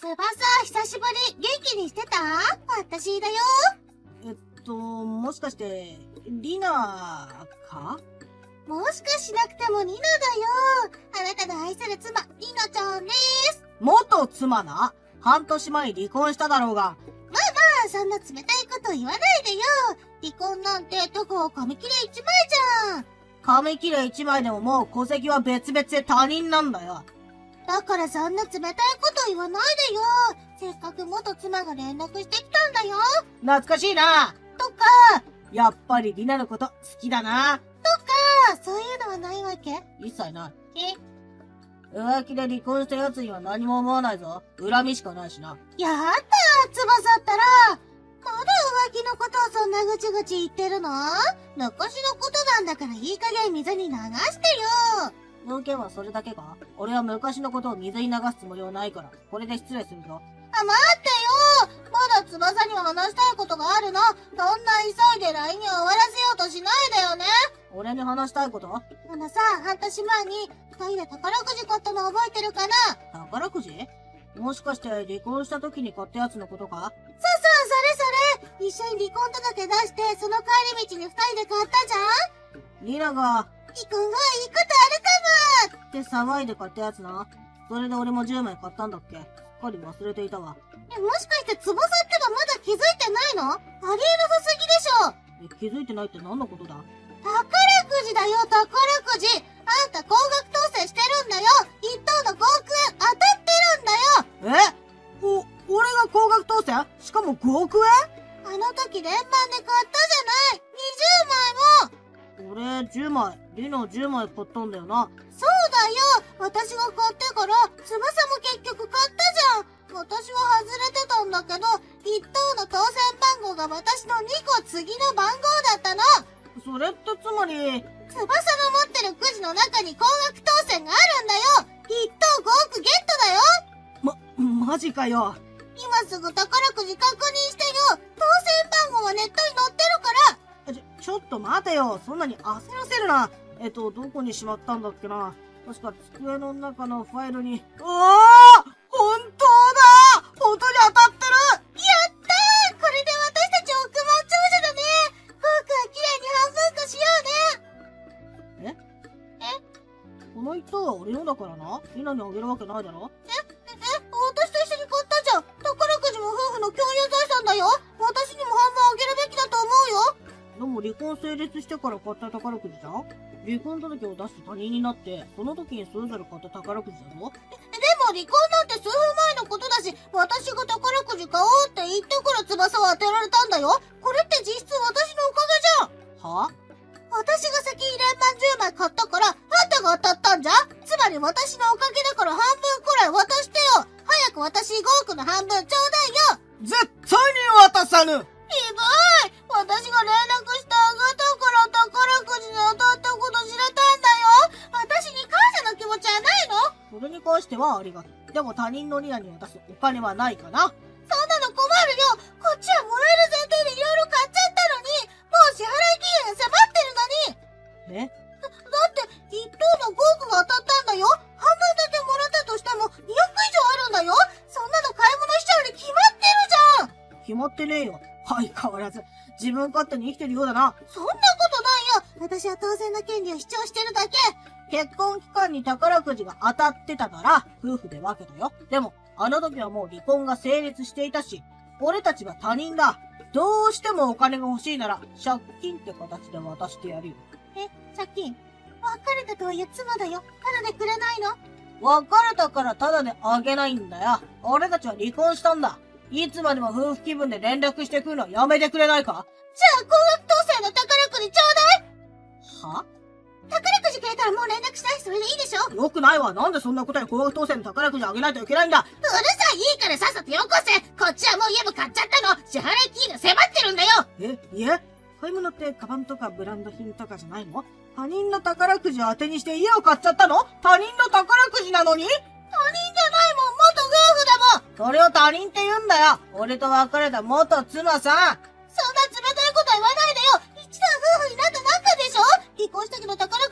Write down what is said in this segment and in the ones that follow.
翼、久しぶり。元気にしてた？私だよ。えっと、もしかして、リナか？もしかしなくてもニナだよ。あなたの愛する妻、ニナちゃんです。元妻な？半年前に離婚しただろうが。まあ、そんな冷たいこと言わないでよ。離婚なんて、どこ紙切れ一枚じゃん。紙切れ一枚でももう戸籍は別々で他人なんだよ。だからそんな冷たいこと言わないでよ。せっかく元妻が連絡してきたんだよ。懐かしいなとか、やっぱりリナのこと好きだなあそういうのはないわけ？一切ない。え？浮気で離婚した奴には何も思わないぞ。恨みしかないしな。やだ、翼ったら。まだ浮気のことをそんなぐちぐち言ってるの？昔のことなんだからいい加減水に流してよ。文献はそれだけか？俺は昔のことを水に流すつもりはないから、これで失礼するぞ。あ、待ってよまだ翼には話したいことがあるの？そんな急いで LINE を終わらせようとしないでよね？俺に話したいこと？あのさ、半年前に二人で宝くじ買ったの覚えてるかな？宝くじ？もしかして離婚した時に買ったやつのことか？そうそう、それそれ！一緒に離婚届出して、その帰り道に二人で買ったじゃん？リナが、離婚はいいことあるかもって騒いで買ったやつな。それで俺も10枚買ったんだっけ。すっかり忘れていたわ。え、もしかして翼ってばまだ気づいてないの？ありえなさすぎでしょ。え、気づいてないって何のことだ？宝くじだよ、宝くじ。あんた高額当選してるんだよ。一等の5億円当たってるんだよ。え？お、俺が高額当選？しかも5億あの時連番で買ったじゃない !20 枚も円俺10枚、リナ10枚買ったんだよな。そうだよ。私が買ってから、翼も結局買ったじゃん。私は外れてたんだけど、一等の当選番号が私の2個次の番号だったの。それってつまり、翼の持ってるくじの中に高額当選があるんだよ。一等5億ゲットだよ。ま、マジかよ。今すぐ宝くじ確認してよ。当選番号はネットに載ってるからちょ、っと待てよ。そんなに焦らせるな。えっと、どこにしまったんだっけな。確か机の中のファイルに。うわあ本当だ！本当に当たってる！やったー！これで私たち億万長者だね！5億は綺麗に半分としようね！え？え？この糸は俺のだからな？リナにあげるわけないだろ？え、私と一緒に買ったじゃん。宝くじも夫婦の共有財産だよ。でも離婚成立してから買った宝くじじゃん？離婚届を出して他人になって、その時にそれぞれ買った宝くじだぞ？でも離婚なんて数分前のことだし、私が宝くじ買おうって言ってから翼を当てられたんだよ。これって実質私のおかげじゃん。は？私が先に連番10枚買ったから、あんたが当たったんじゃん。つまり私のおかげだから半分くらい渡してよ。早く私5億の半分ちょうだいよ。絶対に渡さぬしてはありがとう。でも他人のリナに渡すお金はないかな。そんなの困るよ。こっちはもらえる前提でいろいろ買っちゃったのに。もう支払い期限が迫ってるのに。え？だって一等の5億が当たったんだよ。半分だけもらったとしても2億以上あるんだよ。そんなの買い物しちゃうに決まってるじゃん。決まってねえよ。相変わらず、自分勝手に生きてるようだな。そんなことないよ。私は当然の権利を主張してるだけ結婚期間に宝くじが当たってたなら、夫婦で分けたよ。でも、あの時はもう離婚が成立していたし、俺たちは他人だ。どうしてもお金が欲しいなら、借金って形で渡してやるよ。え、借金？別れたとはいえ妻だよただでくれないの？別れたからタダであげないんだよ。俺たちは離婚したんだ。いつまでも夫婦気分で連絡してくるのやめてくれないか？じゃあ高額当選の宝くじちょうだいは？宝くじくれたらもう連絡しない。それでいいでしょ？うよくないわ。なんでそんなことで高額当選の宝くじあげないといけないんだ？るさい。いいからさっさとよこせ。こっちはもう家も買っちゃったの。支払い期限が迫ってるんだよ。え、いえ買い物ってカバンとかブランド品とかじゃないの？他人の宝くじを当てにして家を買っちゃったの？他人の宝くじなのに？他人じゃないもん。元夫婦だもん。それを他人って言うんだよ。俺と別れた元妻さん。そんな冷たいこと言わないでよ。一度夫婦になった仲でしょ？離婚したけど宝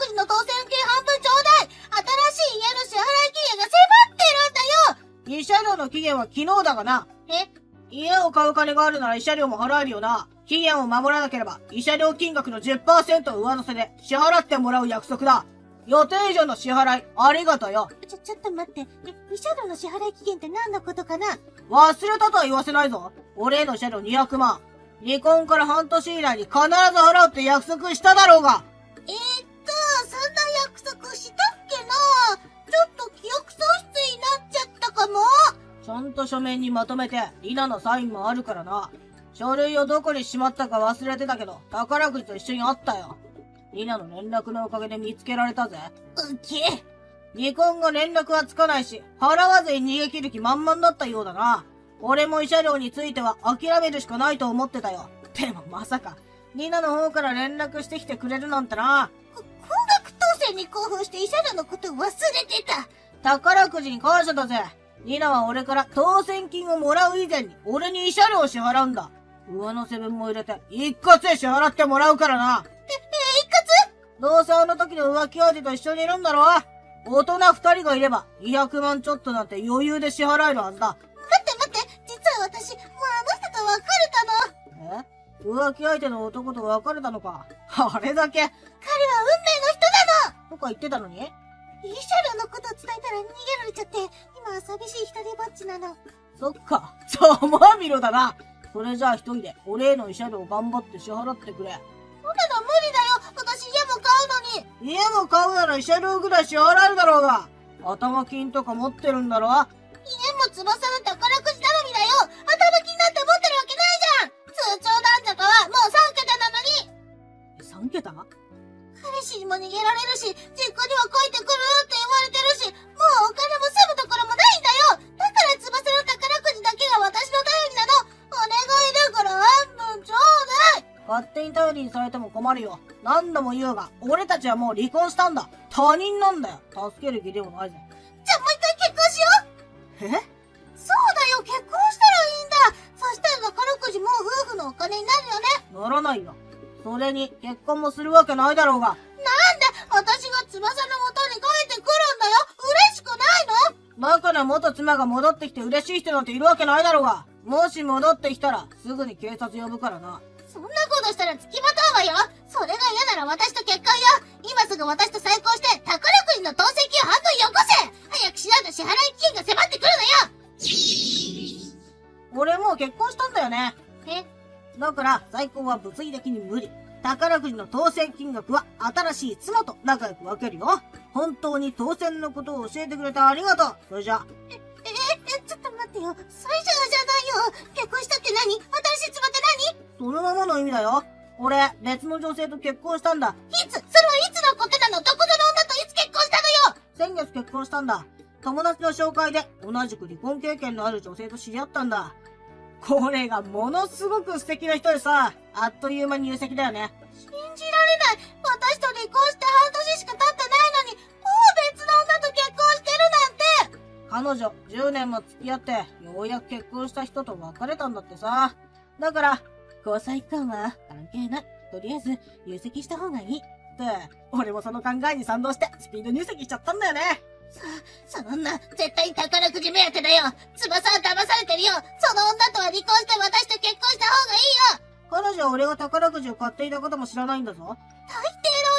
慰謝料の期限は昨日だがな。え？家を買う金があるなら慰謝料も払えるよな。期限を守らなければ、慰謝料金額の10%を上乗せで支払ってもらう約束だ。予定以上の支払い、ありがとよ。ちょ、ちょっと待って。え、慰謝料の支払い期限って何のことかな？忘れたとは言わせないぞ。俺への慰謝料200万。離婚から半年以内に必ず払うって約束しただろうが。えー、っと、そんな書面にまとめて、リナのサインもあるからな。書類をどこにしまったか忘れてたけど、宝くじと一緒にあったよ。リナの連絡のおかげで見つけられたぜ。うけ。離婚後連絡はつかないし、払わずに逃げ切る気満々だったようだな。俺も慰謝料については諦めるしかないと思ってたよ。でもまさか、リナの方から連絡してきてくれるなんてな。高額当選に興奮して慰謝料のこと忘れてた。宝くじに感謝だぜ。リナは俺から当選金をもらう以前に俺に慰謝料を支払うんだ。上乗せ分も入れて一括で支払ってもらうからな。え、え、一括？どうせあの時の浮気相手と一緒にいるんだろ大人二人がいれば200万ちょっとなんて余裕で支払えるはずだ。待って待って、実は私、もうあの人と別れたの。え？浮気相手の男と別れたのか。あれだけ。彼は運命の人なのとか言ってたのに？慰謝料のことを伝えたら逃げられちゃって、今は寂しい一人ぼっちなの。そっか。ざまみろだな。それじゃあ一人で、俺への慰謝料を頑張って支払ってくれ。そんなの無理だよ私家も買うのに家も買うなら慰謝料ぐらい支払えるだろうが。頭金とか持ってるんだろ家も翼の宝くじても困るよ。何度も言うが、俺たちはもう離婚したんだ。他人なんだよ。助ける気でもないぜ。じゃあもう一回結婚しようえ？そうだよ、結婚したらいいんだそしたら宝くじも夫婦のお金になるよねならないよ。それに、結婚もするわけないだろうが。なんで？私が翼の元に帰ってくるんだよ嬉しくないの？バカな元妻が戻ってきて嬉しい人なんているわけないだろうが。もし戻ってきたら、すぐに警察呼ぶからな。そんなことしたら付きまわよそれが嫌なら私と結婚よ今すぐ私と再婚して宝くじの当選金を半分よこせ早くしないと支払い期限が迫ってくる俺もう結婚したんだよね。のよえ？だから、再婚は物理的に無理。宝くじの当選金額は新しい妻と仲良く分けるよ。本当に当選のことを教えてくれてありがとう。それじゃあ、え、え、ちょっと待ってよ。それじゃあじゃないよ。結婚したって何？新しい妻ってそのままの意味だよ。俺、別の女性と結婚したんだ。何いつそれはいつのことなの？どこぞの女といつ結婚したのよ？先月結婚したんだ。友達の紹介で同じく離婚経験のある女性と知り合ったんだ。これがものすごく素敵な人でさ、あっという間に入籍だよね。信じられない。私と離婚して半年しか経ってないのに、もう別の女と結婚してるなんて彼女、10年も付き合って、ようやく結婚した人と別れたんだってさ。だから、交際期間は関係ない。とりあえず、入籍した方がいい。って、俺もその考えに賛同して、スピード入籍しちゃったんだよね。そんな、絶対宝くじ目当てだよ翼は騙されてるよその女とは離婚して私と結婚した方がいいよ彼女は俺が宝くじを買っていたことも知らないんだぞ。大抵の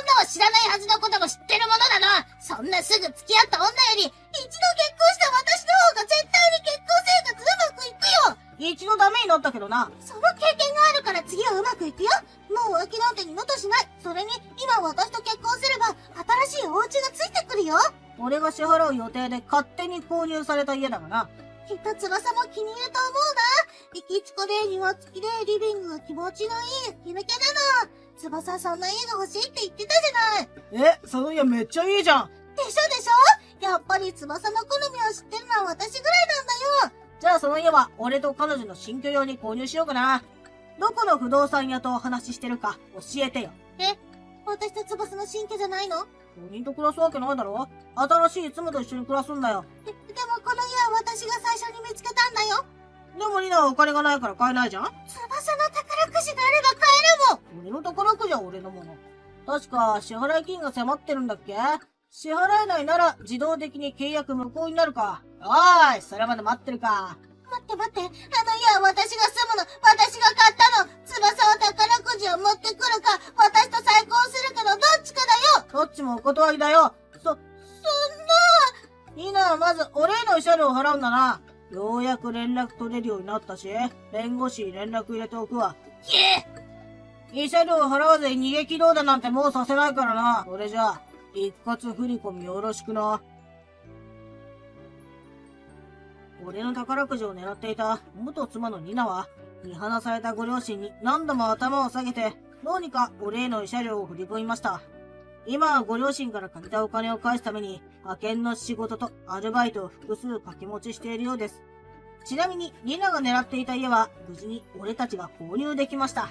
女は知らないはずのことも知ってるものなのそんなすぐ付き合った女より、一度結婚した私の方が絶対に結婚生活うまくいくよ一度ダメになったけどな。その経験があるから次はうまくいくよもう浮気なんて二度としないそれに、今私と結婚すれば、新しいお家がついてくるよ俺が支払う予定で勝手に購入された家だがな。きっと翼も気に入ると思うな。駅近で庭付きでリビングが気持ちのいい吹き抜けなの。翼そんな家が欲しいって言ってたじゃない。え、その家めっちゃいいじゃん。でしょでしょやっぱり翼の好みを知ってるあその家は俺と彼女の新居用に購入しようかな。どこの不動産屋とお話ししてるか教えてよ。私と翼の新居じゃないの？他人と暮らすわけないだろ新しい妻と一緒に暮らすんだよ。で、でもこの家は私が最初に見つけたんだよ。でもリナはお金がないから買えないじゃん翼の宝くじがあれば買えるもん。俺の宝くじは俺のもの。確か支払い金が迫ってるんだっけ支払えないなら自動的に契約無効になるか。おーい、それまで待ってるか。待って待って、あの家は私が住むの、私が買ったの。翼は宝くじを持ってくるか、私と再婚するけどどっちかだよ。どっちもお断りだよ。そ、そんな。ニナはまずお礼の慰謝料を払うんだな。ようやく連絡取れるようになったし、弁護士に連絡入れておくわ。いえ慰謝料を払わずに逃げ切ろうだなんてもうさせないからな。それじゃあ、一括振り込みよろしくな。俺の宝くじを狙っていた元妻のニナは、見放されたご両親に何度も頭を下げて、どうにかお礼の慰謝料を振り込みました。今はご両親から借りたお金を返すために、派遣の仕事とアルバイトを複数掛け持ちしているようです。ちなみに、ニナが狙っていた家は、無事に俺たちが購入できました。